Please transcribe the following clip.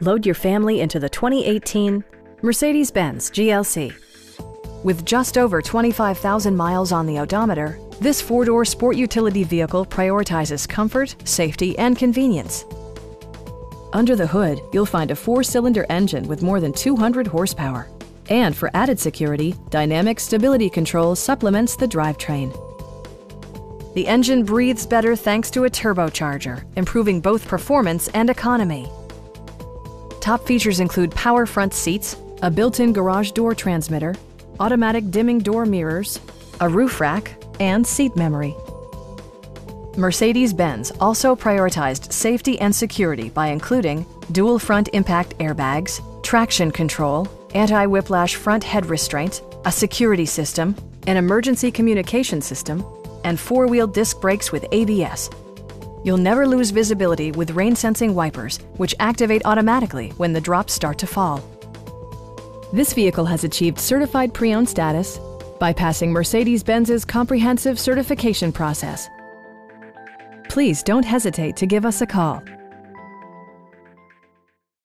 Load your family into the 2018 Mercedes-Benz GLC. With just over 25,000 miles on the odometer, this four-door sport utility vehicle prioritizes comfort, safety, and convenience. Under the hood, you'll find a four-cylinder engine with more than 200 horsepower. And for added security, Dynamic Stability Control supplements the drivetrain. The engine breathes better thanks to a turbocharger, improving both performance and economy. Top features include power front seats, a built-in garage door transmitter, automatic dimming door mirrors, a roof rack, and seat memory. Mercedes-Benz also prioritized safety and security by including dual front impact airbags, traction control, anti-whiplash front head restraint, a security system, an emergency communication system, and four-wheel disc brakes with ABS. You'll never lose visibility with rain-sensing wipers, which activate automatically when the drops start to fall. This vehicle has achieved certified pre-owned status by passing Mercedes-Benz's comprehensive certification process. Please don't hesitate to give us a call.